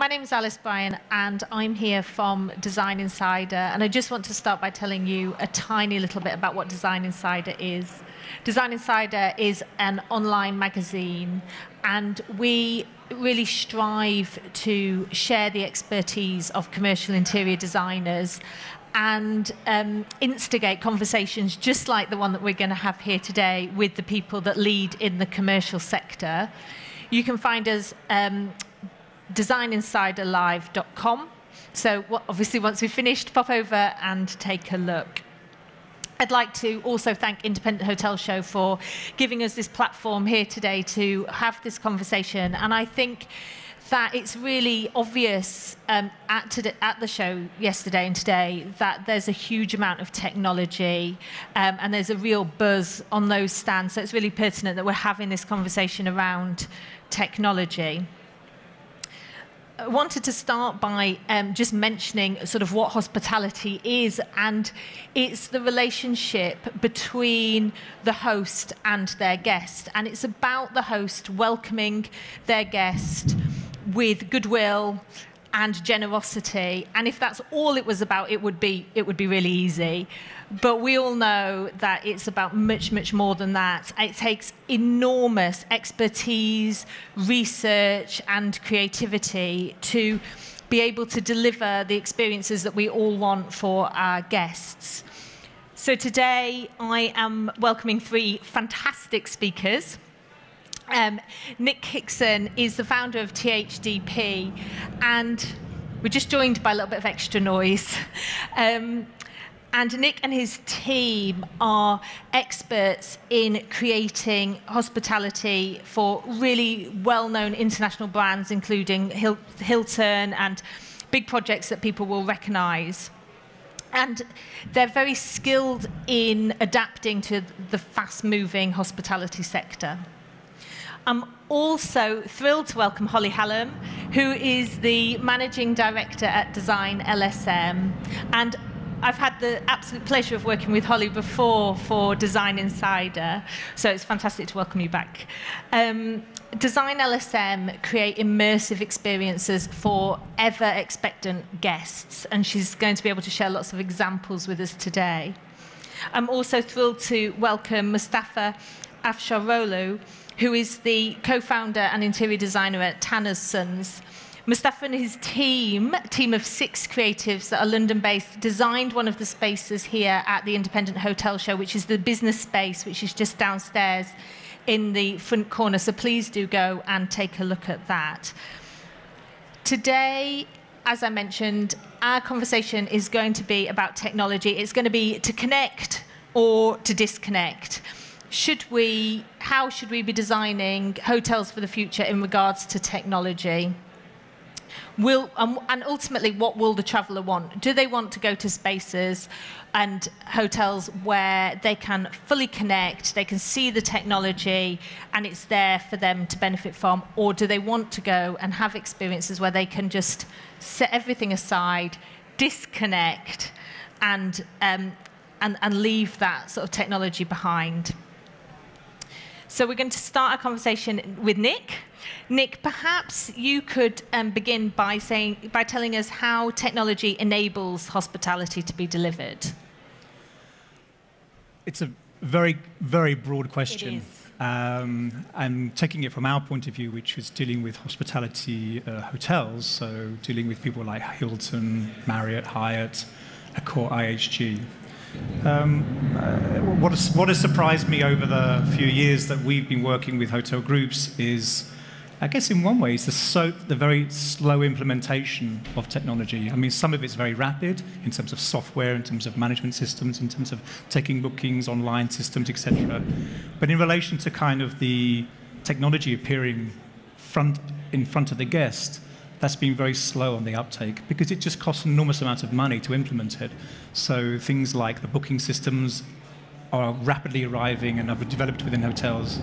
My name is Alys Bryan, and I'm here from Design Insider. And I just want to start by telling you a tiny little bit about what Design Insider is. Design Insider is an online magazine, and we really strive to share the expertise of commercial interior designers and um, instigate conversations just like the one that we're going to have here today with the people that lead in the commercial sector. You can find us um, designinsiderlive.com. So obviously once we've finished, pop over and take a look. I'd like to also thank Independent Hotel Show for giving us this platform here today to have this conversation. And I think that it's really obvious um, at, at, the show yesterday and today that there's a huge amount of technology um, and there's a real buzz on those stands. So it's really pertinent that we're having this conversation around technology. Wanted to start by um, just mentioning sort of what hospitality is, and it's the relationship between the host and their guest. And it's about the host welcoming their guest with goodwill and generosity. And if that's all it was about, it would be, it would be really easy. But we all know that it's about much, much more than that. It takes enormous expertise, research, and creativity to be able to deliver the experiences that we all want for our guests. So today, I am welcoming three fantastic speakers. Um, Nick Hickson is the founder of THDP, and we're just joined by a little bit of extra noise. Um, and Nick and his team are experts in creating hospitality for really well known international brands, including Hil Hilton and big projects that people will recognize. And they're very skilled in adapting to the fast moving hospitality sector. I'm also thrilled to welcome Holly Hallam, who is the Managing Director at Design LSM. And I've had the absolute pleasure of working with Holly before for Design Insider, so it's fantastic to welcome you back. Um, Design LSM create immersive experiences for ever expectant guests, and she's going to be able to share lots of examples with us today. I'm also thrilled to welcome Mustafa Afsaroglu, who is the co-founder and interior designer at Taner's Sons. Mustafa and his team, a team of six creatives that are London-based, designed one of the spaces here at the Independent Hotel Show, which is the business space, which is just downstairs in the front corner. So please do go and take a look at that. Today, as I mentioned, our conversation is going to be about technology. It's going to be to connect or to disconnect should we, how should we be designing hotels for the future in regards to technology? Will, um, and ultimately, what will the traveller want? Do they want to go to spaces and hotels where they can fully connect, they can see the technology, and it's there for them to benefit from? Or do they want to go and have experiences where they can just set everything aside, disconnect, and, um, and, and leave that sort of technology behind? So we're going to start our conversation with Nick. Nick, perhaps you could um, begin by saying by telling us how technology enables hospitality to be delivered. It's a very, very broad question. It is. Um, I'm taking it from our point of view, which is dealing with hospitality uh, hotels, so dealing with people like Hilton, Marriott, Hyatt, Accor, IHG. Um, uh, what, has, what has surprised me over the few years that we've been working with hotel groups is, I guess in one way, it's the, so, the very slow implementation of technology. I mean, some of it's very rapid in terms of software, in terms of management systems, in terms of taking bookings, online systems, etc. But in relation to kind of the technology appearing front, in front of the guest, that's been very slow on the uptake because it just costs an enormous amount of money to implement it. So things like the booking systems are rapidly arriving and are developed within hotels.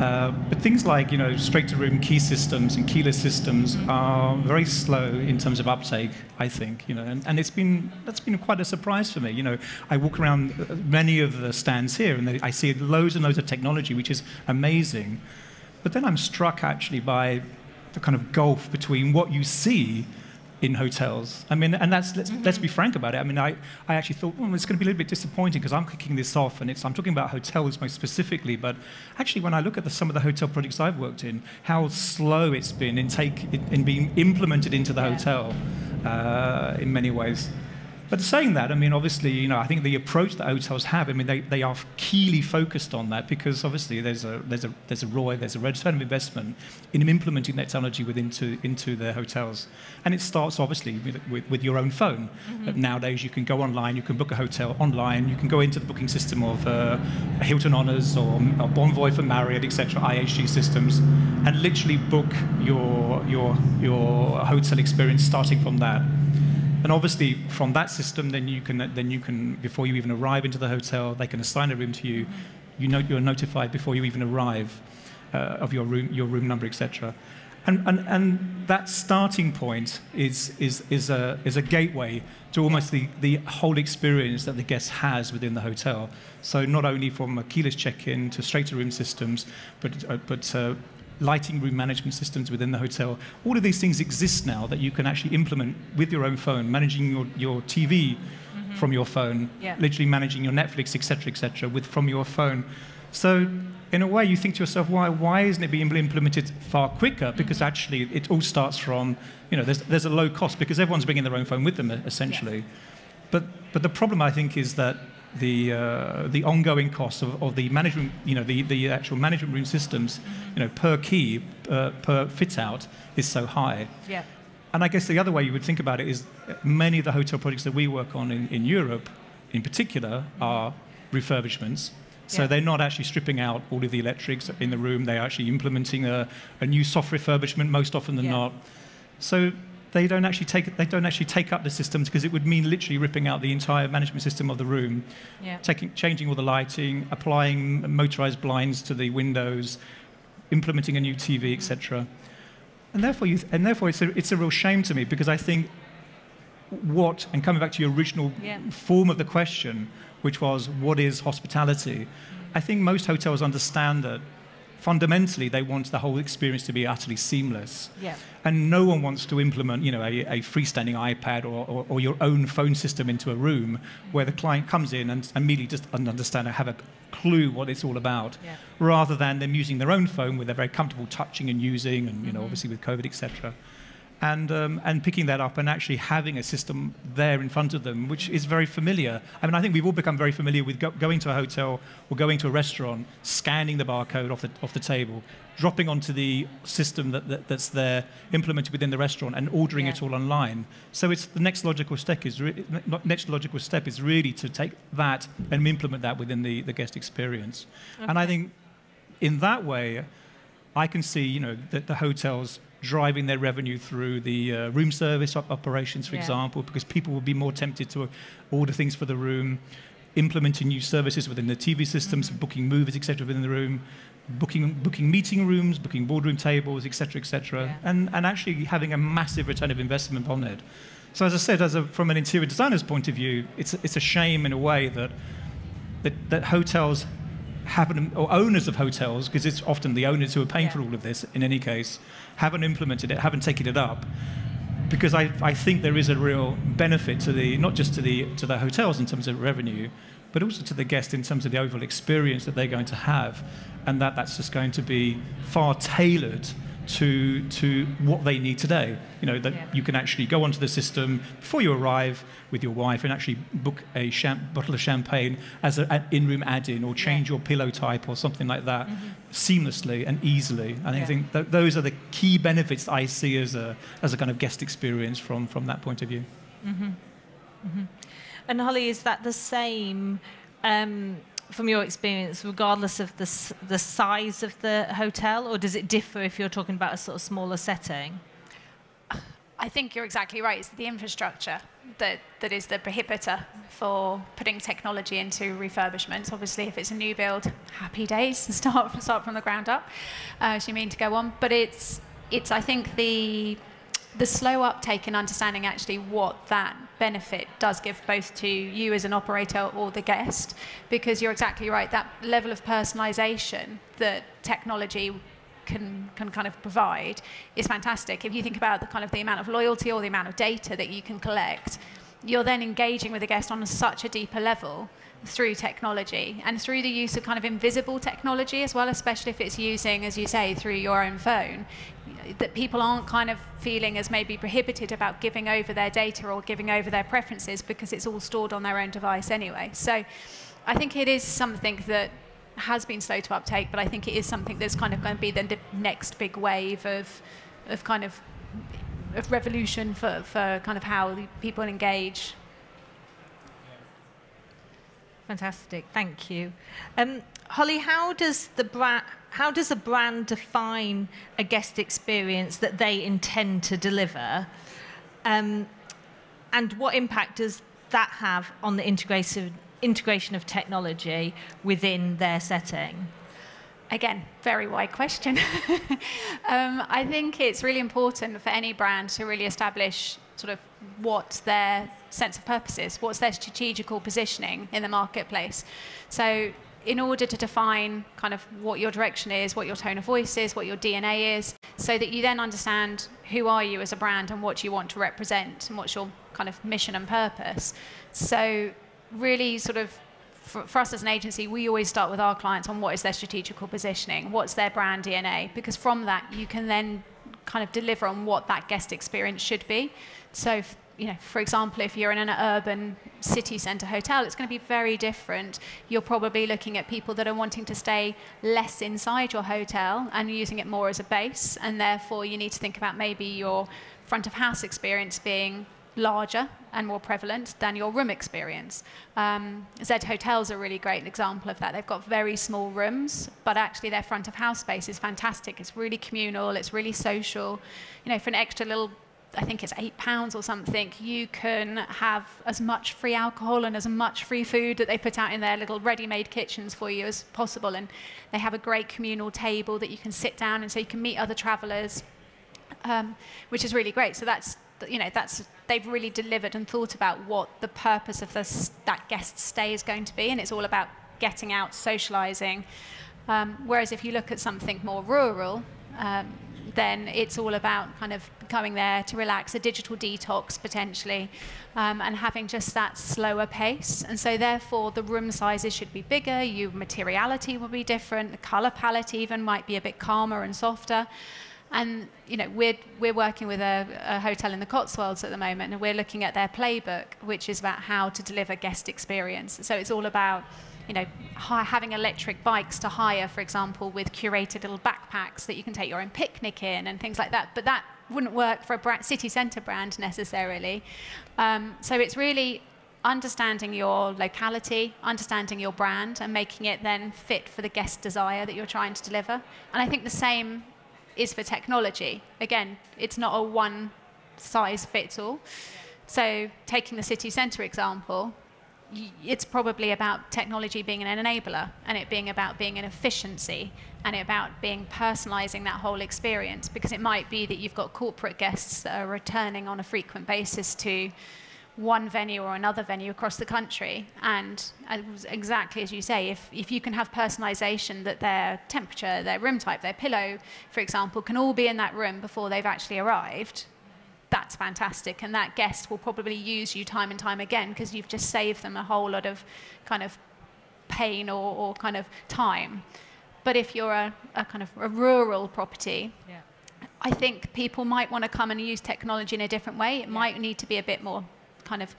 Uh, but things like you know straight-to-room key systems and keyless systems are very slow in terms of uptake. I think you know, and, and it's been that's been quite a surprise for me. You know, I walk around uh, many of the stands here, and I see loads and loads of technology, which is amazing. But then I'm struck actually by the kind of gulf between what you see in hotels. I mean, and that's let's, mm-hmm. let's be frank about it. I mean, I, I actually thought, well, it's going to be a little bit disappointing because I'm kicking this off, and it's I'm talking about hotels most specifically. But actually, when I look at the, some of the hotel projects I've worked in, how slow it's been in take in, in being implemented into the yeah. hotel uh, in many ways. But saying that, I mean, obviously, you know, I think the approach that hotels have, I mean, they, they are keenly focused on that because obviously there's a there's a there's a ROI, there's a return of investment in implementing that technology within to, into their hotels, and it starts obviously with, with, with your own phone. Mm-hmm. Nowadays, you can go online, you can book a hotel online, you can go into the booking system of uh, Hilton Honors or, or Bonvoy for Marriott, etc., IHG systems, and literally book your your your hotel experience starting from that. And obviously, from that system, then you can, then you can, before you even arrive into the hotel, they can assign a room to you. You know, you're notified before you even arrive uh, of your room, your room number, etc. And, and, and that starting point is, is, is, a, is a gateway to almost the, the whole experience that the guest has within the hotel. So not only from a keyless check-in to straight-to-room systems, but, uh, but uh, lighting room management systems within the hotel. All of these things exist now that you can actually implement with your own phone, managing your, your TV mm-hmm. from your phone, yeah. literally managing your Netflix, etc., etc., with from your phone. So in a way, you think to yourself, why, why isn't it being implemented far quicker? Because mm-hmm. actually, it all starts from, you know, there's, there's a low cost because everyone's bringing their own phone with them, essentially. Yeah. But, but the problem, I think, is that the, uh, the ongoing costs of, of the management, you know, the, the actual management room systems, you know, per key, uh, per fit out is so high. Yeah. And I guess the other way you would think about it is many of the hotel projects that we work on in, in Europe, in particular, are refurbishments. So yeah. they're not actually stripping out all of the electrics in the room. They're actually implementing a, a new soft refurbishment most often than yeah. not. So they don't actually take they don't actually take up the systems because it would mean literally ripping out the entire management system of the room, yeah. taking changing all the lighting, applying motorized blinds to the windows, implementing a new TV, etc. Mm. And therefore, you, and therefore, it's a, it's a real shame to me because I think what and coming back to your original yeah. form of the question, which was what is hospitality, mm. I think most hotels understand that fundamentally they want the whole experience to be utterly seamless. Yeah. And no one wants to implement, you know, a, a freestanding iPad or, or, or, your own phone system into a room where the client comes in and immediately just understand or have a clue what it's all about, yeah. rather than them using their own phone where they're very comfortable touching and using, and you know, mm-hmm. obviously with COVID, etc and, um, and picking that up and actually having a system there in front of them, which is very familiar. I mean, I think we've all become very familiar with go- going to a hotel or going to a restaurant, scanning the barcode off the, off the table, dropping onto the system that, that that's there, implemented within the restaurant, and ordering yeah. it all online. So it's the next logical step is re- next logical step is really to take that and implement that within the, the guest experience. Okay. And I think in that way, I can see, you know, that the hotels driving their revenue through the uh, room service op- operations, for yeah. example, because people will be more tempted to order things for the room, implementing new services within the TV systems, mm-hmm. booking movies, etc., within the room, booking booking meeting rooms, booking boardroom tables, etc., etc., yeah. and and actually having a massive return of investment on it. So as I said, as a, from an interior designer's point of view, it's it's a shame in a way that that, that hotels haven't, or owners of hotels, because it's often the owners who are paying yeah. for all of this in any case, haven't implemented it, haven't taken it up. Because I, I think there is a real benefit to the, not just to the, to the hotels in terms of revenue, but also to the guest in terms of the overall experience that they're going to have. And that that's just going to be far tailored to, to what they need today. You know, that yeah. you can actually go onto the system before you arrive with your wife and actually book a champ- bottle of champagne as an in-room add-in or change yeah. your pillow type or something like that mm-hmm. seamlessly and easily. And yeah. I think that those are the key benefits I see as a, as a kind of guest experience from, from that point of view. Mm-hmm. Mm-hmm. And Holly, is that the same um, from your experience, regardless of the, the size of the hotel, or does it differ if you're talking about a sort of smaller setting? I think you're exactly right. It's the infrastructure that, that is the prohibitor for putting technology into refurbishments. Obviously, if it's a new build, happy days, start, start from the ground up, uh, as you mean to go on. But it's, it's I think, the, the slow uptake in understanding actually what that benefit does give both to you as an operator or the guest, because you're exactly right, that level of personalization that technology can, can kind of provide is fantastic. If you think about the kind of the amount of loyalty or the amount of data that you can collect, you're then engaging with the guest on such a deeper level through technology and through the use of kind of invisible technology as well, especially if it's using, as you say, through your own phone, that people aren't kind of feeling as maybe prohibited about giving over their data or giving over their preferences because it's all stored on their own device anyway. So I think it is something that has been slow to uptake, but I think it is something that's kind of going to be the next big wave of, of kind of, of revolution for, for kind of how people engage Fantastic, thank you. Um, Holly, how does the brand how does a brand define a guest experience that they intend to deliver? Um, and what impact does that have on the integration, integration of technology within their setting? Again, very wide question. um, I think it's really important for any brand to really establish sort of what their sense of purpose is, what's their strategical positioning in the marketplace. So in order to define kind of what your direction is, what your tone of voice is, what your DNA is, so that you then understand who are you as a brand and what you want to represent and what's your kind of mission and purpose. So really sort of for, for, us as an agency, we always start with our clients on what is their strategical positioning, what's their brand DNA, because from that you can then kind of deliver on what that guest experience should be. So you know, for example, if you're in an urban city centre hotel, it's going to be very different. You're probably looking at people that are wanting to stay less inside your hotel and using it more as a base, and therefore you need to think about maybe your front of house experience being larger and more prevalent than your room experience. Um, Z Hotels are a really great example of that. They've got very small rooms, but actually their front of house space is fantastic. It's really communal, it's really social. You know, for an extra little I think it's eight pounds or something, you can have as much free alcohol and as much free food that they put out in their little ready-made kitchens for you as possible. And they have a great communal table that you can sit down and so you can meet other travellers, um, which is really great. So that's you know that's they've really delivered and thought about what the purpose of this, that guest stay is going to be, and it's all about getting out, socialising. Um, whereas if you look at something more rural, um, then it's all about kind of coming there to relax, a digital detox potentially, um, and having just that slower pace. And so therefore the room sizes should be bigger, your materiality will be different, the color palette even might be a bit calmer and softer. And you know, we're we're working with a, a, hotel in the Cotswolds at the moment, and we're looking at their playbook, which is about how to deliver guest experience. So it's all about you know, having electric bikes to hire, for example, with curated little backpacks that you can take your own picnic in and things like that. But that wouldn't work for a city centre brand necessarily. Um, so it's really understanding your locality, understanding your brand, and making it then fit for the guest desire that you're trying to deliver. And I think the same is for technology. Again, it's not a one size fits all. So, taking the city centre example, it's probably about technology being an enabler and it being about being an efficiency and about being personalizing that whole experience because it might be that you've got corporate guests that are returning on a frequent basis to one venue or another venue across the country. And exactly as you say if, if you can have personalization that their temperature their room type their pillow for example can all be in that room before they've actually arrived that's fantastic. And that guest will probably use you time and time again because you've just saved them a whole lot of kind of pain or, or kind of time. But if you're a, a kind of a rural property, yeah. I think people might want to come and use technology in a different way. It yeah. might need to be a bit more kind of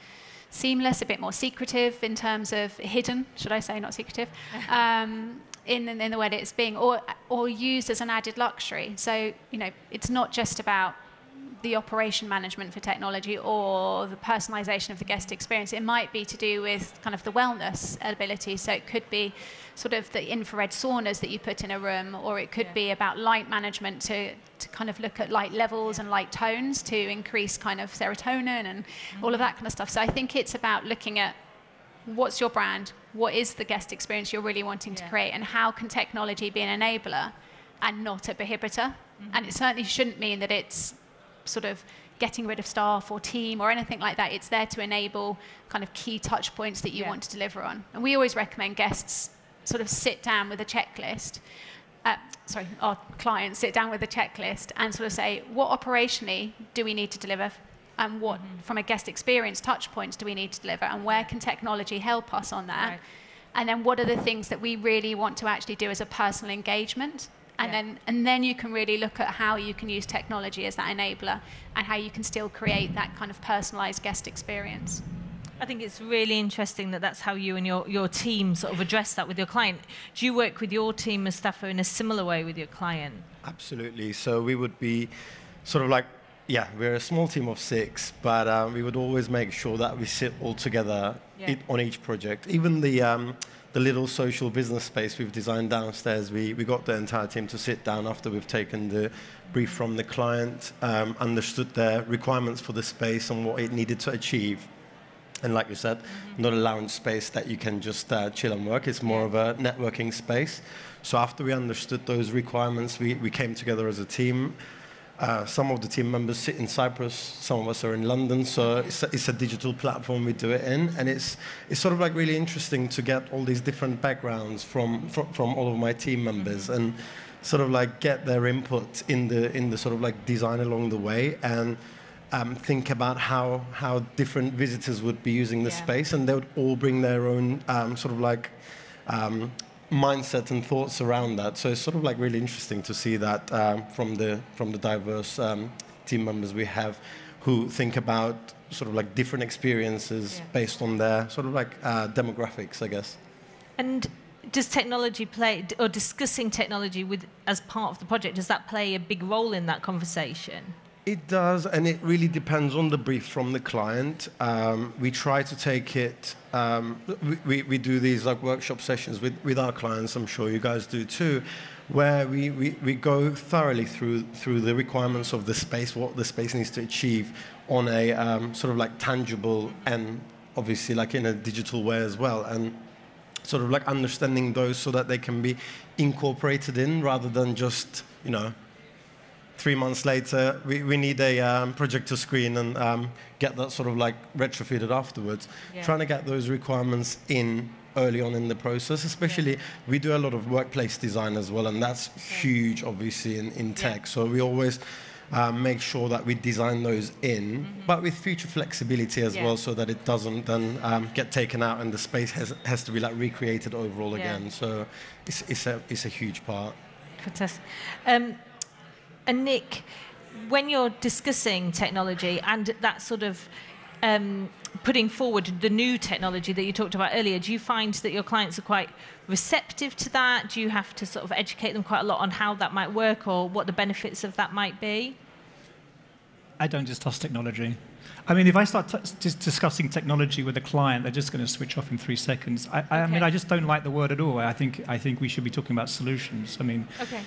seamless, a bit more secretive in terms of hidden, should I say, not secretive, um, in, in the way that it's being, or, or used as an added luxury. So, you know, it's not just about the operation management for technology or the personalization of the guest experience. It might be to do with kind of the wellness ability. So it could be sort of the infrared saunas that you put in a room, or it could yeah. be about light management to, to kind of look at light levels and light tones to increase kind of serotonin and mm-hmm. all of that kind of stuff. So I think it's about looking at what's your brand, what is the guest experience you're really wanting yeah. to create, and how can technology be an enabler and not a prohibitor. Mm-hmm. And it certainly shouldn't mean that it's sort of getting rid of staff or team or anything like that. It's there to enable kind of key touch points that you yeah. want to deliver on. And we always recommend guests sort of sit down with a checklist uh, sorry, our clients sit down with a checklist and sort of say, what operationally do we need to deliver? And what, mm-hmm. from a guest experience touch points, do we need to deliver? And where can technology help us on that? Right. And then what are the things that we really want to actually do as a personal engagement? And, yeah. then, and then you can really look at how you can use technology as that enabler and how you can still create that kind of personalized guest experience. I think it's really interesting that that's how you and your, your team sort of address that with your client. Do you work with your team, Mustafa, in a similar way with your client? Absolutely. So we would be sort of like, yeah, we're a small team of six, but um, we would always make sure that we sit all together yeah. on each project. Even the, um, the little social business space we've designed downstairs, we, we got the entire team to sit down after we've taken the brief from the client, um, understood their requirements for the space and what it needed to achieve and like you said, mm-hmm. not a lounge space that you can just uh, chill and work. It's more of a networking space. So after we understood those requirements, we, we came together as a team. Uh, some of the team members sit in Cyprus, some of us are in London, so it's a, it's a, digital platform we do it in, and it's, it's sort of like really interesting to get all these different backgrounds from, from, from all of my team members and sort of like get their input in the, in the sort of like design along the way. and um, think about how, how different visitors would be using the yeah. space, and they would all bring their own um, sort of like um, mindset and thoughts around that. So it's sort of like really interesting to see that um, from the from the diverse um, team members we have, who think about sort of like different experiences yeah. based on their sort of like uh, demographics, I guess. And does technology play, or discussing technology with as part of the project, does that play a big role in that conversation? It does, and it really depends on the brief from the client. Um, we try to take it. Um, we, we do these like workshop sessions with, with our clients. I'm sure you guys do too, where we, we, we go thoroughly through through the requirements of the space, what the space needs to achieve, on a um, sort of like tangible and obviously like in a digital way as well, and sort of like understanding those so that they can be incorporated in rather than just you know three months later, we, we need a um, projector screen and um, get that sort of like retrofitted afterwards. Yeah. Trying to get those requirements in early on in the process, especially yeah. we do a lot of workplace design as well, and that's huge, obviously, in, in tech. Yeah. So we always um, make sure that we design those in, mm -hmm. but with future flexibility as well, so that it doesn't then um, get taken out and the space has, has to be like recreated overall again. So it's, it's, a, it's a huge part. Fantastic. Um, and Nick, when you're discussing technology and that sort of um, putting forward the new technology that you talked about earlier, do you find that your clients are quite receptive to that? Do you have to sort of educate them quite a lot on how that might work or what the benefits of that might be? I don't discuss technology. I mean, if I start discussing technology with a client, they're just going to switch off in three seconds. I, I, okay. mean, I just don't like the word at all. I think I think we should be talking about solutions. I mean, okay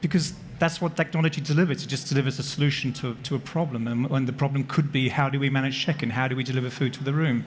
because that's what technology delivers. It just delivers a solution to, to a problem. And the problem could be, how do we manage check-in? How do we deliver food to the room?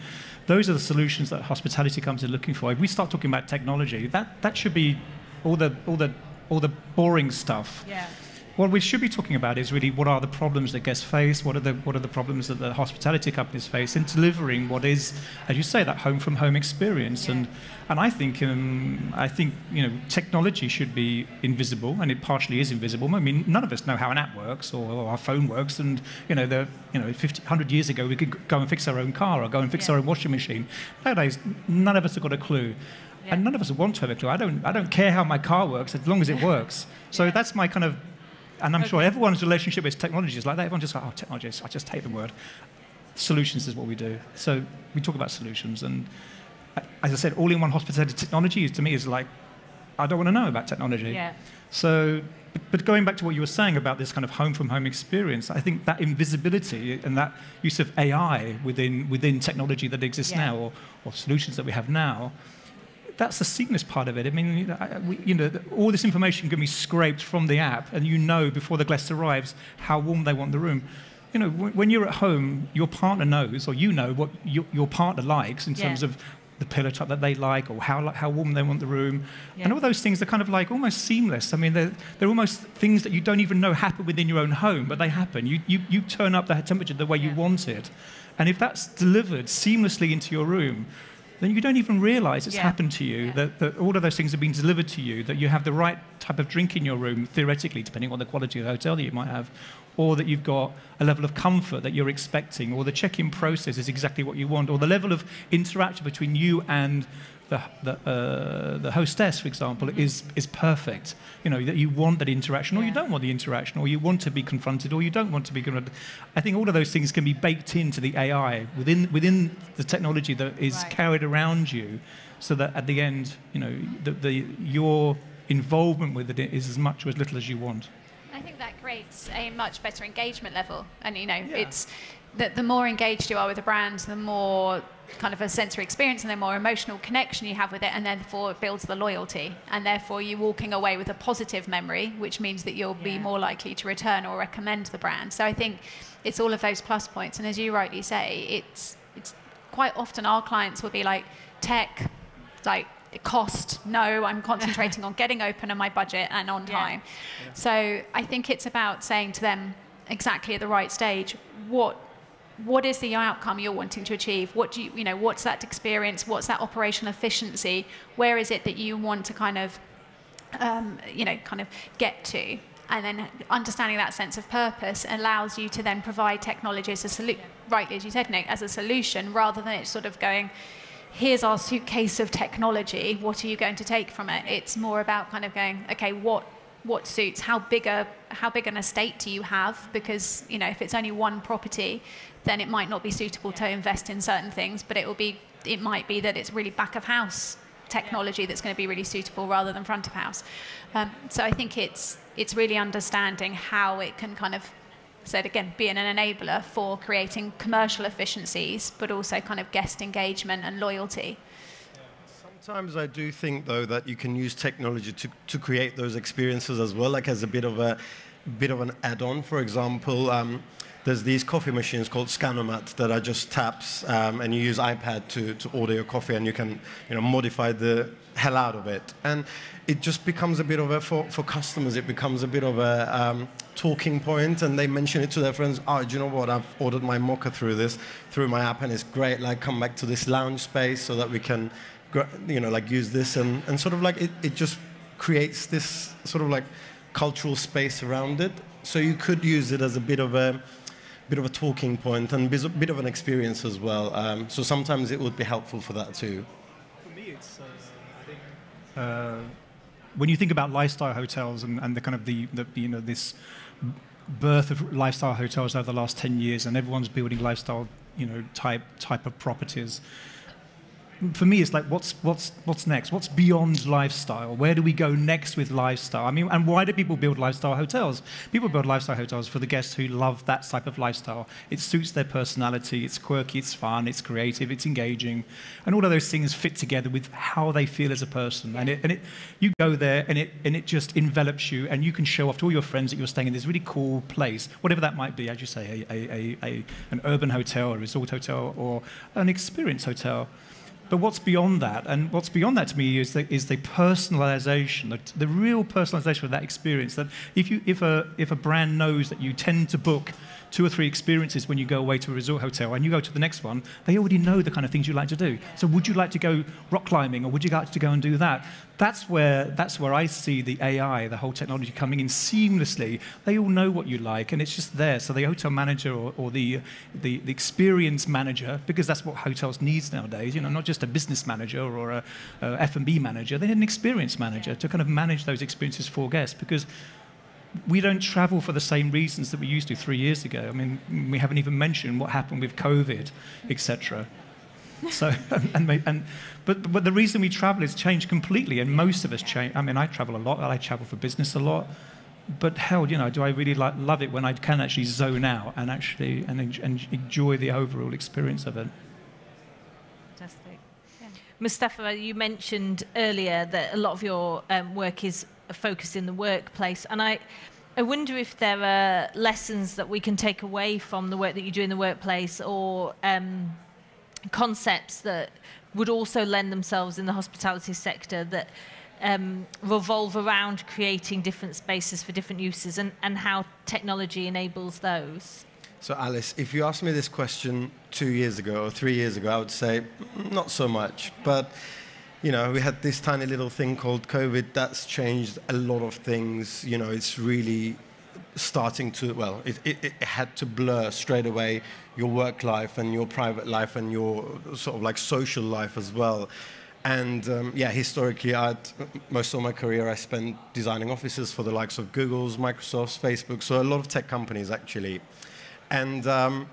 Those are the solutions that hospitality comes in looking for. If we start talking about technology, that, that should be all the, all, the, all the boring stuff. Yeah what we should be talking about is really what are the problems that guests face, what are the, what are the problems that the hospitality companies face in delivering what is, as you say, that home from home experience. Yeah. And, and I think, um, I think you know, technology should be invisible, and it partially is invisible. I mean, none of us know how an app works or, or our phone works. And you know, the, you know 50, 100 years ago, we could go and fix our own car or go and fix yeah. our own washing machine. Nowadays, none of us have got a clue. Yeah. And none of us want to have a clue. I don't, I don't care how my car works as long as it works. So that's my kind of and I'm okay. sure everyone's relationship with technology is like that. Everyone just like, oh, technology, I just hate the word. Solutions is what we do. So we talk about solutions. And as I said, all-in-one hospitality technology is, to me is like, I don't want to know about technology. Yeah. So, but, going back to what you were saying about this kind of home-from-home experience, I think that invisibility and that use of AI within, within technology that exists yeah. now or, or solutions that we have now that's the seamless part of it. I mean, you know, we, you know, all this information can be scraped from the app, and you know before the guest arrives how warm they want the room. You know, when you're at home, your partner knows, or you know what your, your partner likes in terms yeah. of the pillow top that they like, or how, how warm they want the room. Yeah. And all those things are kind of like almost seamless. I mean, they're, they're almost things that you don't even know happen within your own home, but they happen. You, you, you turn up the temperature the way yeah. you want it. And if that's delivered seamlessly into your room, then you don't even realize it's Yeah. happened to you, Yeah. that, that all of those things have been delivered to you, that you have the right type of drink in your room, theoretically, depending on the quality of the hotel that you might have, or that you've got a level of comfort that you're expecting, or the check-in process is exactly what you want, or the level of interaction between you and the, the, uh, the hostess, for example, is, is perfect. You know, that you want that interaction, or you don't want the interaction, or you want to be confronted, or you don't want to be confronted. I think all of those things can be baked into the AI within, within the technology that is Right. carried around you, so that at the end, you know, the, the, your involvement with it is as much or as little as you want. I think that creates a much better engagement level. And, you know, Yeah. it's the, the more engaged you are with a brand, the more kind of a sensory experience and the more emotional connection you have with it, and therefore it builds the loyalty. And therefore you're walking away with a positive memory, which means that you'll be more likely to return or recommend the brand. So I think it's all of those plus points. And as you rightly say, it's, it's quite often our clients will be like, tech, like, cost, no, I'm concentrating on getting open on my budget and on Yeah. time. So I think it's about saying to them exactly at the right stage what what is the outcome you're wanting to achieve? What do you you know what's that experience? What's that operational efficiency? Where is it that you want to kind of um, you know kind of get to? And then understanding that sense of purpose allows you to then provide technology as a solution, rightly as you said, Nick, as a solution rather than it sort of going, here's our suitcase of technology, what are you going to take from it? It's more about kind of going, okay, what what suits, how big a how big an estate do you have? Because you know, if it's only one property, then it might not be suitable to invest in certain things, but it will be it might be that it's really back of house technology that's going to be really suitable rather than front of house. Um, so I think it's it's really understanding how it can kind of said again being an enabler for creating commercial efficiencies, but also kind of guest engagement and loyalty. Sometimes I do think, though, that you can use technology to, to create those experiences as well, like as a bit of a bit of an add-on. For example, um, there's these coffee machines called Scanomat that are just taps, um, and you use iPad to, to order your coffee, and you can you know modify the hell out of it, and it just becomes a bit of a for, for customers. It becomes a bit of a um, talking point, and they mention it to their friends. Oh, do you know what? I've ordered my mocha through this through my app, and it's great. Like, come back to this lounge space so that we can you know, like use this and, and sort of like it, it just creates this sort of like cultural space around it. So you could use it as a bit of a bit of a talking point and a bit of an experience as well. Um, so sometimes it would be helpful for that too. For me, it's, uh, I think, uh, when you think about lifestyle hotels and, and the kind of the, the, you know, this birth of lifestyle hotels over the last 10 years and everyone's building lifestyle, you know, type, type of properties, for me, it's like, what's, what's, what's next? What's beyond lifestyle? Where do we go next with lifestyle? I mean, and why do people build lifestyle hotels? People build lifestyle hotels for the guests who love that type of lifestyle. It suits their personality, it's quirky, it's fun, it's creative, it's engaging. And all of those things fit together with how they feel as a person. And, it, and it, you go there and it, and it just envelops you, and you can show off to all your friends that you're staying in this really cool place, whatever that might be, as you say, a, a, a, a, an urban hotel, a resort hotel, or an experience hotel. But what's beyond that, and what's beyond that to me is the, is the personalization, the, the real personalization of that experience. That if, you, if, a, if a brand knows that you tend to book two or three experiences when you go away to a resort hotel and you go to the next one, they already know the kind of things you like to do. So would you like to go rock climbing or would you like to go and do that? That's where, that's where I see the AI, the whole technology coming in seamlessly. They all know what you like and it's just there. So the hotel manager or, or the, the, the experience manager, because that's what hotels needs nowadays, you know, not just a business manager or a, a F&B manager, they need an experience manager to kind of manage those experiences for guests because we don't travel for the same reasons that we used to three years ago. I mean, we haven't even mentioned what happened with COVID, etc. So, and, and, but, but the reason we travel has changed completely, and most of us change. I mean, I travel a lot. I travel for business a lot. But hell, you know, do I really like, love it when I can actually zone out and actually and, and enjoy the overall experience of it? Fantastic. Mustafa, you mentioned earlier that a lot of your um, work is focused in the workplace, and I, I wonder if there are lessons that we can take away from the work that you do in the workplace, or um, concepts that would also lend themselves in the hospitality sector that um, revolve around creating different spaces for different uses, and, and how technology enables those. So, Alys, if you asked me this question two years ago or three years ago, I would say "Mm, not so much. But you know, we had this tiny little thing called COVID. That's changed a lot of things. You know, it's really starting to well, it, it, it had to blur straight away your work life and your private life and your sort of like social life as well. And um, yeah, historically, I'd, most of my career I spent designing offices for the likes of Google's, Microsoft's, Facebook, so a lot of tech companies actually. And um,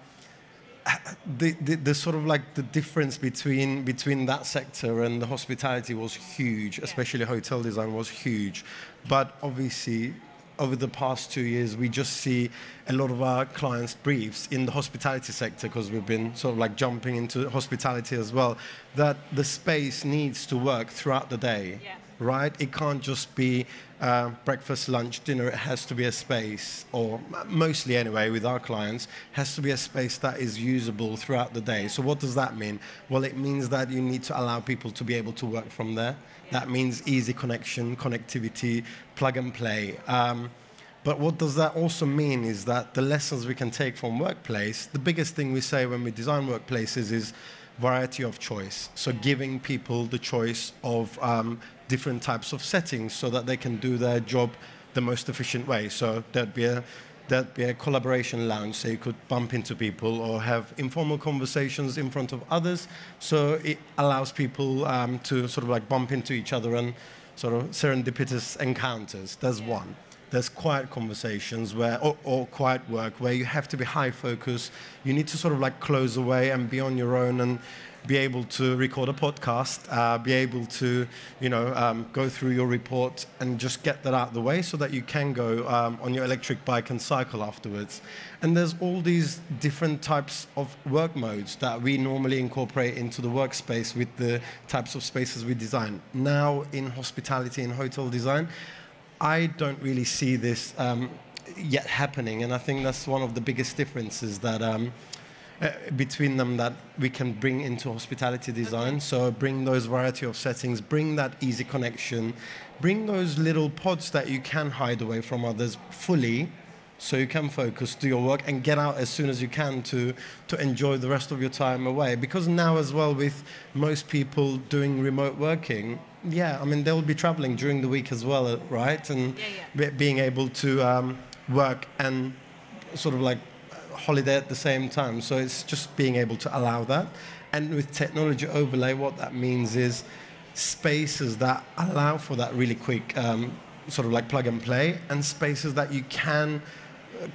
the, the, the, sort of like the difference between between that sector and the hospitality was huge, especially hotel design was huge. But obviously, over the past two years, we just see a lot of our clients' briefs in the hospitality sector because we've been sort of like jumping into hospitality as well. That the space needs to work throughout the day. Yeah right? It can't just be uh, breakfast, lunch, dinner. It has to be a space, or mostly anyway, with our clients, has to be a space that is usable throughout the day. So what does that mean? Well, it means that you need to allow people to be able to work from there. That means easy connection, connectivity, plug and play. Um, but what does that also mean is that the lessons we can take from workplace, the biggest thing we say when we design workplaces is variety of choice. So giving people the choice of um, different types of settings so that they can do their job the most efficient way. So there'd be a there'd be a collaboration lounge so you could bump into people or have informal conversations in front of others. So it allows people um, to sort of like bump into each other and sort of serendipitous encounters. There's one. There's quiet conversations where, or, or quiet work where you have to be high focus. You need to sort of like close away and be on your own and be able to record a podcast, uh, be able to, you know, um, go through your report and just get that out of the way so that you can go um, on your electric bike and cycle afterwards. And there's all these different types of work modes that we normally incorporate into the workspace with the types of spaces we design. Now in hospitality and hotel design, I don't really see this um, yet happening, and I think that's one of the biggest differences that um, uh, between them that we can bring into hospitality design. So bring those variety of settings, bring that easy connection, bring those little pods that you can hide away from others fully so you can focus, do your work, and get out as soon as you can to, to enjoy the rest of your time away. Because now, as well, with most people doing remote working, yeah, I mean, they'll be traveling during the week as well, right? And yeah, yeah. being able to um, work and sort of like holiday at the same time. So it's just being able to allow that. And with technology overlay, what that means is spaces that allow for that really quick um, sort of like plug and play, and spaces that you can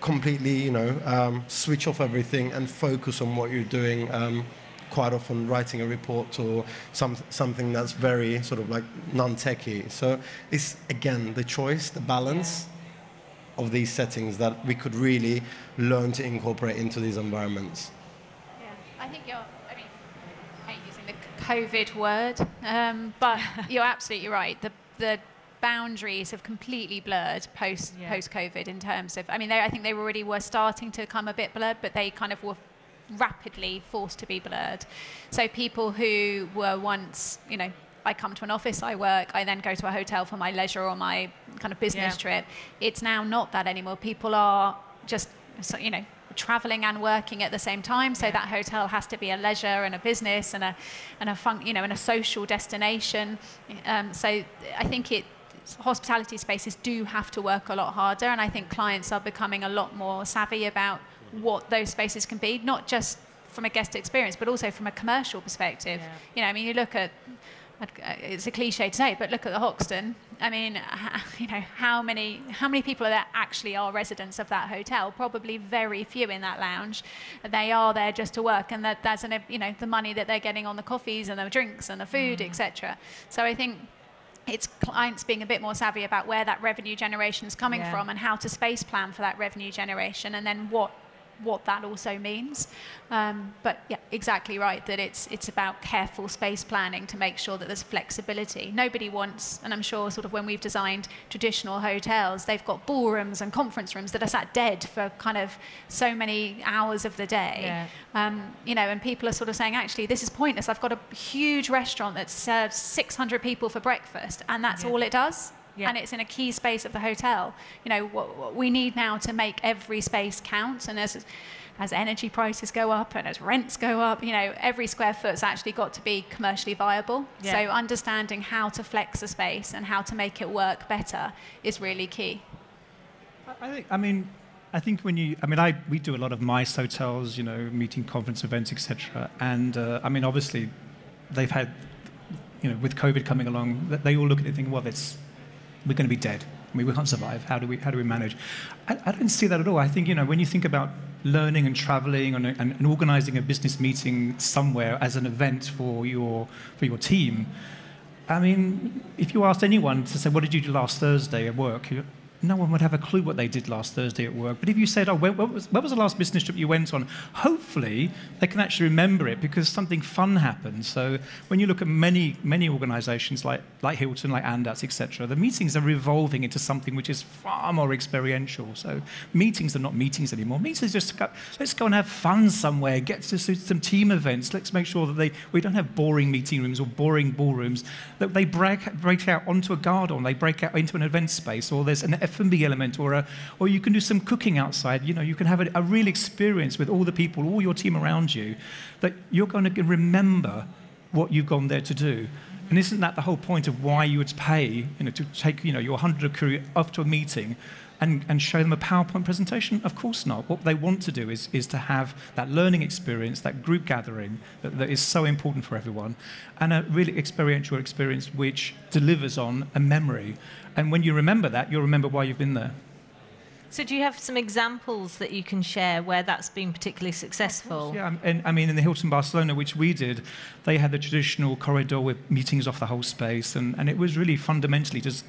completely, you know, um, switch off everything and focus on what you're doing. Um, quite often writing a report or some, something that's very sort of like non-techy. So it's again the choice, the balance. Yeah of these settings that we could really learn to incorporate into these environments. Yeah, I think you're, I mean, I hate using the COVID word, um, but you're absolutely right. The, the boundaries have completely blurred post yeah. post COVID in terms of. I mean, they, I think they already were starting to come a bit blurred, but they kind of were rapidly forced to be blurred. So people who were once, you know, I come to an office, I work, I then go to a hotel for my leisure or my kind of business yeah. trip. It's now not that anymore. People are just, you know, traveling and working at the same time. So yeah. that hotel has to be a leisure and a business and a and a fun, you know, and a social destination. Um, so I think it hospitality spaces do have to work a lot harder, and I think clients are becoming a lot more savvy about what those spaces can be, not just from a guest experience, but also from a commercial perspective. Yeah. You know, I mean, you look at it's a cliche to say, but look at the Hoxton. I mean, you know, how many how many people are there actually are residents of that hotel? Probably very few in that lounge. They are there just to work, and that, that's an, you know the money that they're getting on the coffees and the drinks and the food, mm. etc. So I think it's clients being a bit more savvy about where that revenue generation is coming yeah. from and how to space plan for that revenue generation, and then what what that also means. Um, but yeah, exactly right that it's it's about careful space planning to make sure that there's flexibility. Nobody wants, and I'm sure sort of when we've designed traditional hotels, they've got ballrooms and conference rooms that are sat dead for kind of so many hours of the day. Yeah. Um, you know, and people are sort of saying, actually, this is pointless. I've got a huge restaurant that serves 600 people for breakfast, and that's yeah. all it does Yeah. And it's in a key space of the hotel. You know, what, what we need now to make every space count. And as as energy prices go up and as rents go up, you know, every square foot's actually got to be commercially viable. Yeah. So understanding how to flex a space and how to make it work better is really key. I think, I mean, I think when you, I mean, I we do a lot of MICE hotels, you know, meeting conference events, etc. And uh, I mean, obviously, they've had, you know, with COVID coming along, they all look at it thinking, well, it's we're going to be dead. I mean, we can't survive. How do we how do we manage? I, I don't see that at all. I think you know when you think about learning and traveling and, and, and organizing a business meeting somewhere as an event for your for your team. I mean, if you asked anyone to say, "What did you do last Thursday at work?" No one would have a clue what they did last Thursday at work. But if you said, oh, where, where, was, where was the last business trip you went on? Hopefully, they can actually remember it because something fun happened. So when you look at many, many organizations like, like Hilton, like Andaz, etc., the meetings are evolving into something which is far more experiential. So meetings are not meetings anymore. Meetings just, let's go and have fun somewhere, get to some team events. Let's make sure that they, we don't have boring meeting rooms or boring ballrooms, that they break, break out onto a garden, they break out into an event space, or there's an F&B element, or, a, or you can do some cooking outside. You know, you can have a, a real experience with all the people, all your team around you, that you're going to remember what you've gone there to do. And isn't that the whole point of why you would pay, you know, to take, you know, your 100 crew off to a meeting and, and show them a PowerPoint presentation? Of course not. What they want to do is, is to have that learning experience, that group gathering that, that is so important for everyone, and a really experiential experience which delivers on a memory. And when you remember that, you'll remember why you've been there. So, do you have some examples that you can share where that's been particularly successful? Yeah, um, and I mean, in the Hilton Barcelona, which we did, they had the traditional corridor with meetings off the whole space, and, and it was really fundamentally just,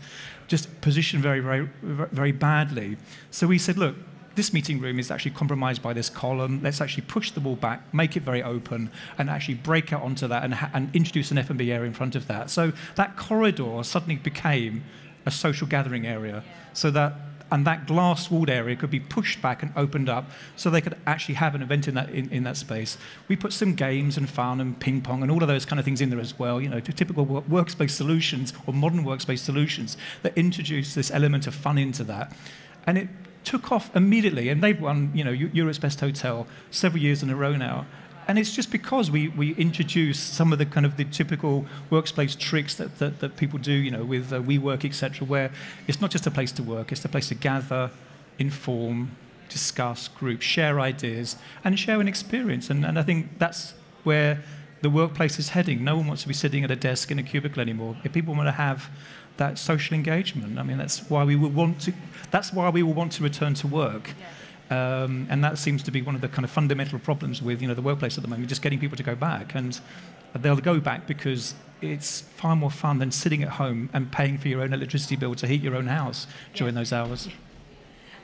just positioned very, very, very badly. So we said, look, this meeting room is actually compromised by this column. Let's actually push the wall back, make it very open, and actually break out onto that and, and introduce an F&B area in front of that. So that corridor suddenly became a social gathering area so that and that glass walled area could be pushed back and opened up so they could actually have an event in that, in, in that space. We put some games and fun and ping pong and all of those kind of things in there as well, you know, typical workspace solutions or modern workspace solutions that introduce this element of fun into that. And it took off immediately, and they've won, you know, Europe's Best Hotel several years in a row now and it's just because we, we introduce some of the kind of the typical workplace tricks that, that, that people do, you know, with uh, WeWork, etc., where it's not just a place to work, it's a place to gather, inform, discuss, group, share ideas, and share an experience. And, and I think that's where the workplace is heading. No one wants to be sitting at a desk in a cubicle anymore. If people want to have that social engagement, I mean, that's why we will want to. That's why we will want to return to work. Yeah um, and that seems to be one of the kind of fundamental problems with you know, the workplace at the moment, just getting people to go back. And they'll go back because it's far more fun than sitting at home and paying for your own electricity bill to heat your own house during yeah. those hours.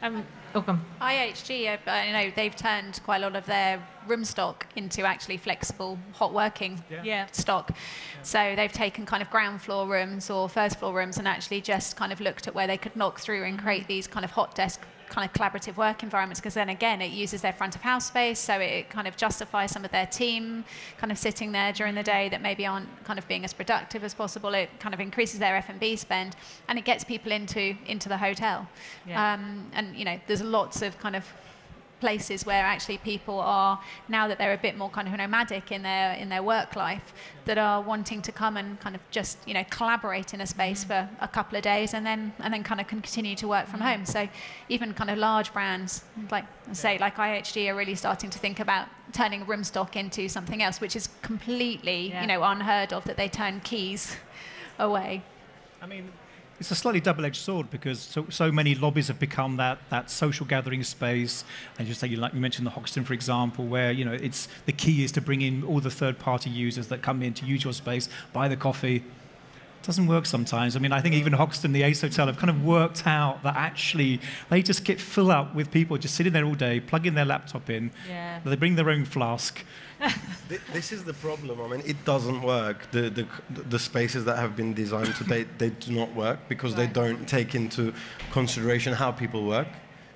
Um, welcome. IHG, uh, you know, they've turned quite a lot of their room stock into actually flexible hot working yeah. yeah. stock. Yeah. So they've taken kind of ground floor rooms or first floor rooms and actually just kind of looked at where they could knock through and create these kind of hot desk kind of collaborative work environments because then again it uses their front of house space so it kind of justifies some of their team kind of sitting there during the day that maybe aren't kind of being as productive as possible it kind of increases their F&B spend and it gets people into into the hotel yeah. um, and you know there's lots of kind of places where actually people are now that they're a bit more kind of nomadic in their in their work life that are wanting to come and kind of just you know collaborate in a space mm. for a couple of days and then and then kind of can continue to work from mm. home. So even kind of large brands mm. like say like IHG are really starting to think about turning room stock into something else which is completely yeah. you know unheard of that they turn keys away. I mean it's a slightly double-edged sword because so, so many lobbies have become that, that social gathering space. And just say, you, like you mentioned the Hoxton, for example, where you know it's the key is to bring in all the third-party users that come in to use your space, buy the coffee. It doesn't work sometimes. I mean, I think even Hoxton, the Ace Hotel, have kind of worked out that actually they just get fill up with people just sitting there all day, plugging their laptop in. Yeah. They bring their own flask this is the problem. I mean, it doesn't work. The, the, the spaces that have been designed today, they do not work because right. they don't take into consideration how people work.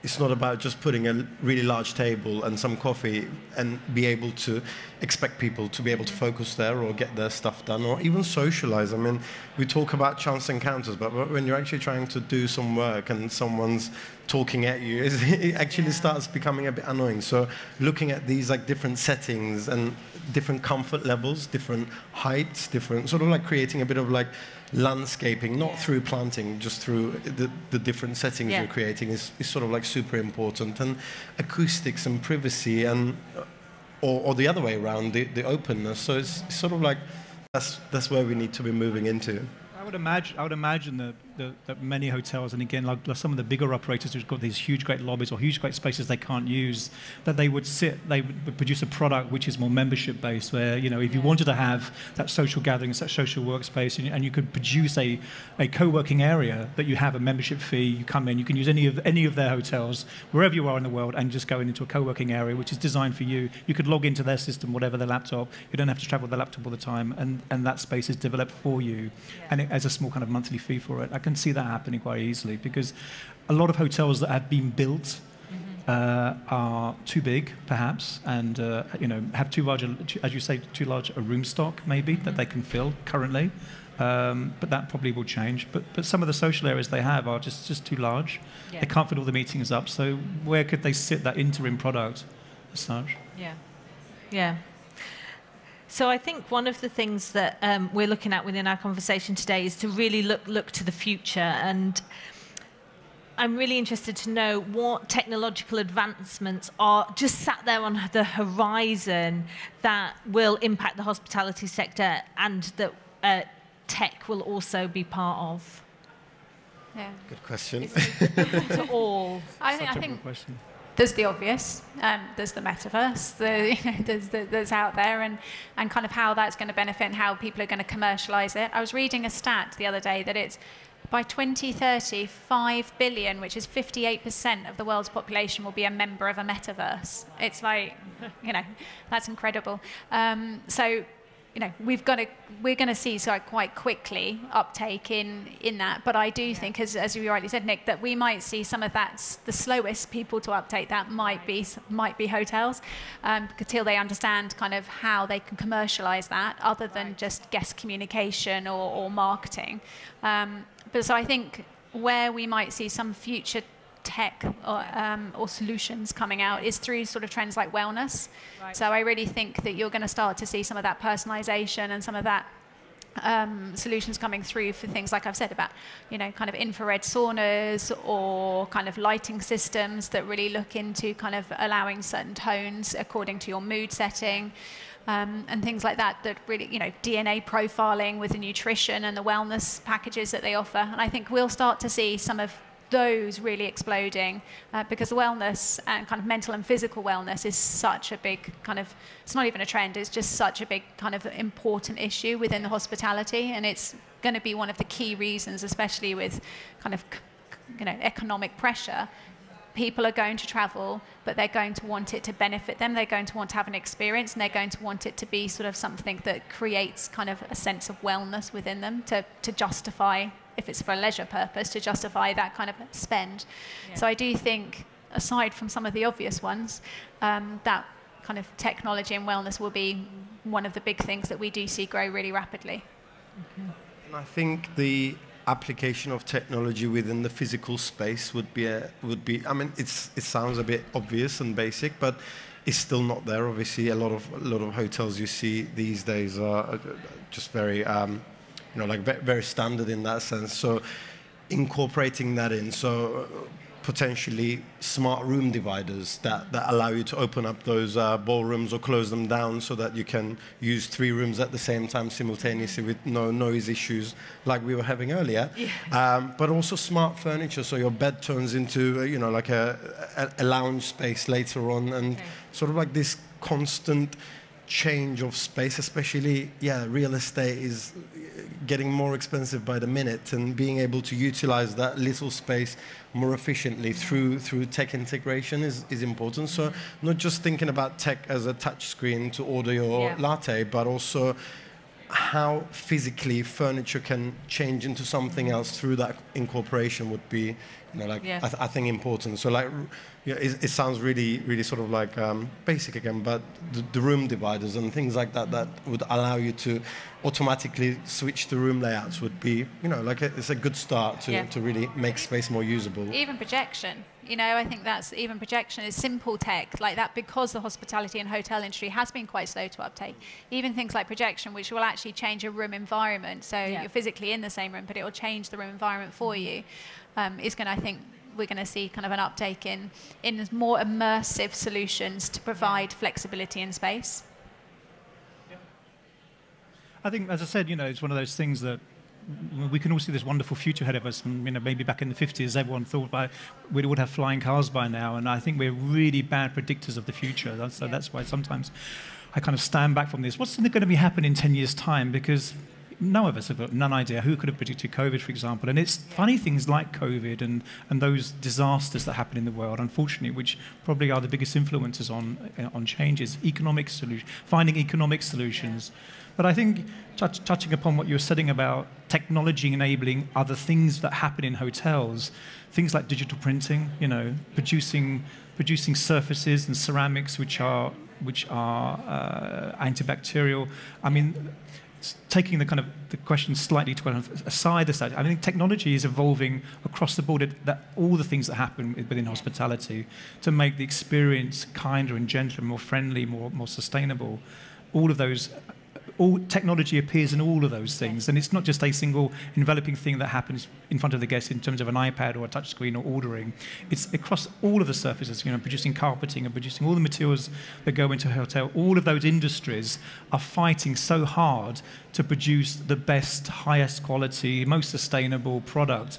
It's not about just putting a really large table and some coffee and be able to expect people to be able to focus there or get their stuff done or even socialize. I mean, we talk about chance encounters, but when you're actually trying to do some work and someone's talking at you, it actually yeah. starts becoming a bit annoying. So looking at these like different settings and different comfort levels, different heights, different sort of like creating a bit of like landscaping, not yeah. through planting, just through the, the different settings yeah. you're creating is, is sort of like super important. And acoustics and privacy and, or, or the other way around, the, the openness. So it's, it's sort of like, that's, that's where we need to be moving into. I would imagine, I would imagine that the, that many hotels, and again, like, like, some of the bigger operators who've got these huge, great lobbies or huge, great spaces they can't use, that they would sit, they would produce a product which is more membership based, where you know, if you wanted to have that social gathering, that social workspace, and, and you could produce a, a co-working area that you have a membership fee, you come in, you can use any of any of their hotels wherever you are in the world, and just go into a co-working area which is designed for you. You could log into their system, whatever their laptop. You don't have to travel with the laptop all the time, and, and that space is developed for you, yeah. and it, as a small kind of monthly fee for it. Can see that happening quite easily because a lot of hotels that have been built mm-hmm. uh, are too big, perhaps, and uh, you know have too large, a, as you say, too large a room stock maybe mm-hmm. that they can fill currently. Um, but that probably will change. But but some of the social areas they have are just just too large. Yeah. They can't fit all the meetings up. So where could they sit that interim product as such? Yeah, yeah. So I think one of the things that um, we're looking at within our conversation today is to really look look to the future and. I'm really interested to know what technological advancements are just sat there on the horizon that will impact the hospitality sector and that uh, tech will also be part of. Yeah. Good question. to all. I think, I think there's the obvious, um, there's the metaverse, the, you know, there's the, that's out there, and, and kind of how that's going to benefit and how people are going to commercialize it. I was reading a stat the other day that it's by 2030, 5 billion, which is 58% of the world's population, will be a member of a metaverse. It's like, you know, that's incredible. Um, so you know, we've got to, we're going to see so quite quickly uptake in, in that. But I do yeah. think, as, as you rightly said, Nick, that we might see some of that, the slowest people to uptake that might be, might be hotels, um, until they understand kind of how they can commercialize that other than right. just guest communication or, or marketing. Um, but so I think where we might see some future tech or, um, or, solutions coming out is through sort of trends like wellness. Right. So I really think that you're going to start to see some of that personalization and some of that um, solutions coming through for things like I've said about, you know, kind of infrared saunas or kind of lighting systems that really look into kind of allowing certain tones according to your mood setting. Um, and things like that that really, you know, DNA profiling with the nutrition and the wellness packages that they offer. And I think we'll start to see some of those really exploding uh, because wellness and kind of mental and physical wellness is such a big kind of it's not even a trend it's just such a big kind of important issue within the hospitality and it's going to be one of the key reasons especially with kind of you know economic pressure people are going to travel, but they're going to want it to benefit them. They're going to want to have an experience, and they're going to want it to be sort of something that creates kind of a sense of wellness within them to, to justify if it's for a leisure purpose, to justify that kind of spend. Yeah. So I do think, aside from some of the obvious ones, um, that kind of technology and wellness will be one of the big things that we do see grow really rapidly. Okay. And I think the application of technology within the physical space would be a, would be. I mean, it's it sounds a bit obvious and basic, but it's still not there. Obviously, a lot of a lot of hotels you see these days are just very um, you know, like very standard in that sense. So incorporating that in, so potentially smart room dividers that, that allow you to open up those uh, ballrooms or close them down so that you can use three rooms at the same time simultaneously with no noise issues like we were having earlier. Yeah. Um, but also smart furniture, so your bed turns into, uh, you know, like a, a, a, lounge space later on and okay. sort of like this constant change of space, especially, yeah, real estate is getting more expensive by the minute and being able to utilize that little space more efficiently through, through tech integration is, is important. So not just thinking about tech as a touch screen to order your yeah. latte, but also how physically furniture can change into something else through that incorporation would be, you know, like Yeah. I, th- I think important. So like, yeah, it, it sounds really, really sort of like um, basic again, but the, the room dividers and things like that that would allow you to automatically switch the room layouts would be, you know, like a, it's a good start to, Yeah. to really make space more usable. Even projection. You know, I think that's even projection is simple tech like that because the hospitality and hotel industry has been quite slow to uptake. Even things like projection, which will actually change a room environment. So Yeah. you're physically in the same room, but it will change the room environment for you. Um, is going to, I think, we're going to see kind of an uptake in in more immersive solutions to provide flexibility in space. I think, as I said, you know, it's one of those things that we can all see this wonderful future ahead of us. And, you know, maybe back in the 50s, everyone thought by, we would have flying cars by now. And I think we're really bad predictors of the future. That's, so Yeah. that's why sometimes I kind of stand back from this. What's going to be happening in 10 years' time? Because none of us have got none idea who could have predicted COVID, for example. And it's funny things like COVID and, and those disasters that happen in the world, unfortunately, which probably are the biggest influences on, on changes, economic solutions, finding economic solutions. But I think touch, touching upon what you were saying about technology enabling other things that happen in hotels, things like digital printing, you know, producing producing surfaces and ceramics which are which are uh, antibacterial. I mean, taking the kind of the question slightly to kind of aside I think technology is evolving across the board. That all the things that happen within hospitality to make the experience kinder and gentler, more friendly, more more sustainable. All of those all technology appears in all of those things, and it's not just a single enveloping thing that happens in front of the guest in terms of an iPad or a touchscreen or ordering. It's across all of the surfaces, you know, producing carpeting and producing all the materials that go into a hotel. All of those industries are fighting so hard to produce the best, highest quality, most sustainable product.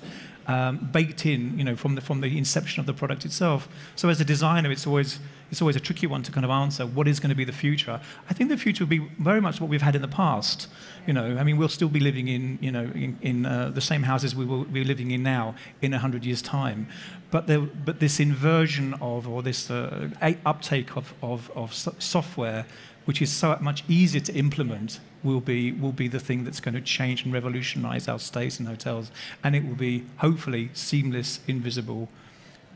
Um, baked in, you know, from the from the inception of the product itself. So as a designer, it's always it's always a tricky one to kind of answer. What is going to be the future? I think the future will be very much what we've had in the past. You know, I mean, we'll still be living in, you know, in, in uh, the same houses we will be living in now in a hundred years' time. But there, but this inversion of or this uh, uptake of of, of software, which is so much easier to implement, will be will be the thing that's going to change and revolutionize our stays in hotels, and it will be hopefully seamless, invisible,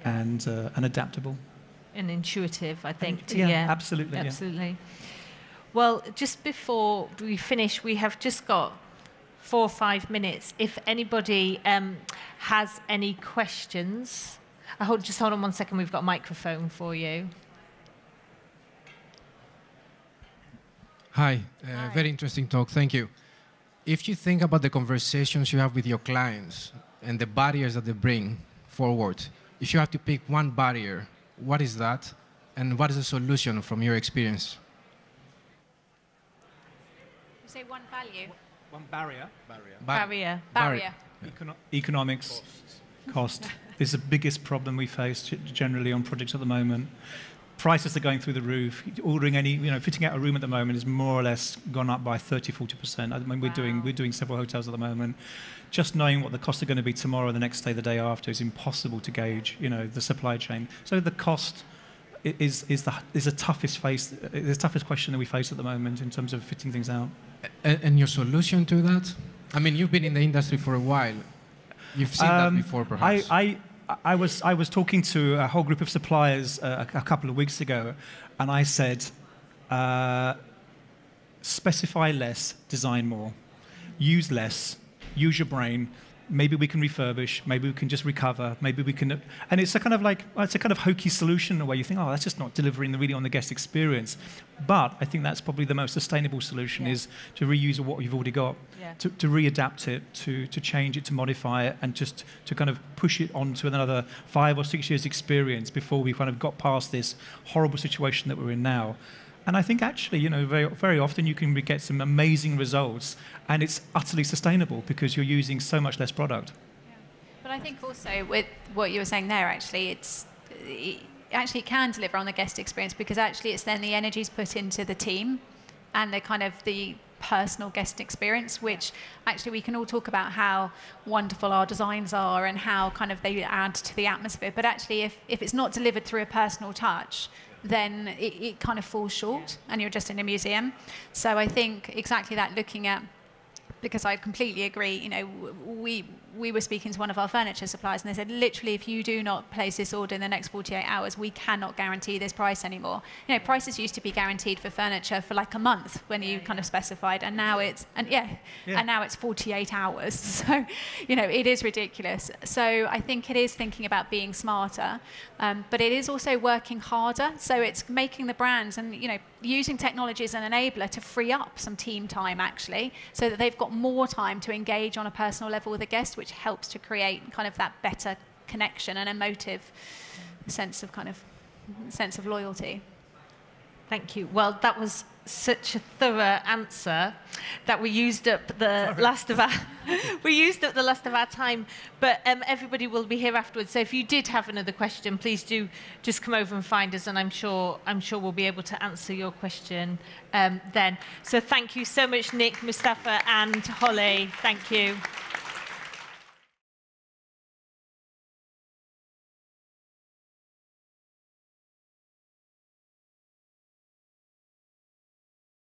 and uh, and adaptable. and intuitive, I think. to- yeah, absolutely, yeah. Absolutely. Well, just before we finish, we have just got four or five minutes. If anybody um, has any questions, I hold, just hold on one second. We've got a microphone for you. Hi, uh, very interesting talk. Thank you. If you think about the conversations you have with your clients and the barriers that they bring forward, if you have to pick one barrier, what is that? And what is the solution from your experience? You say one value. One barrier. Bar- Barrier. Barrier. Econo- economics, cost. is the biggest problem we face generally on projects at the moment. Prices are going through the roof. Ordering any, you know, fitting out a room at the moment is more or less gone up by 30, 40%. I mean, we're doing we're doing several hotels at the moment. Just knowing what the costs are going to be tomorrow, the next day, the day after is impossible to gauge. You know, the supply chain. So the cost is is the is the toughest face, the toughest question that we face at the moment in terms of fitting things out. And your solution to that? I mean, you've been in the industry for a while. You've seen that Um, before, perhaps. I, I, I, was, I was talking to a whole group of suppliers uh, a, a couple of weeks ago, and I said, uh, specify less, design more. Use less, use your brain. Maybe we can refurbish, maybe we can just recover, maybe we can. And it's a kind of like, it's a kind of hokey solution where you think, oh, that's just not delivering the really on the guest experience. But I think that's probably the most sustainable solution Yeah. is to reuse what you've already got Yeah. to, to readapt it, to, to change it, to modify it, and just to kind of push it on to another five or six years' experience before we kind of got past this horrible situation that we're in now. And I think actually, you know, very, very often you can get some amazing results, and it's utterly sustainable because you're using so much less product. But I think also with what you were saying there, actually, it's it actually can deliver on the guest experience because actually it's then the energy's put into the team and the kind of the personal guest experience, which actually we can all talk about how wonderful our designs are and how kind of they add to the atmosphere. But actually, if, if it's not delivered through a personal touch, then it, it kind of falls short and you're just in a museum. So I think exactly that, looking at because I completely agree. You know, we we were speaking to one of our furniture suppliers, and they said, literally, if you do not place this order in the next 48 hours, we cannot guarantee this price anymore. You know, prices used to be guaranteed for furniture for like a month when you kind of specified, and now it's and yeah, yeah, and now it's 48 hours. So, you know, it is ridiculous. So I think it is thinking about being smarter, um, but it is also working harder. So it's making the brands and you know using technology as an enabler to free up some team time actually, so that they've got more time to engage on a personal level with a guest which helps to create kind of that better connection and emotive sense of kind of sense of loyalty. Thank you. Well, that was such a thorough answer that we used up the Sorry. last of our we used up the last of our time. But um, everybody will be here afterwards. So if you did have another question, please do just come over and find us, and I'm sure I'm sure we'll be able to answer your question um, then. So thank you so much, Nick, Mustafa, and Holly. Thank you.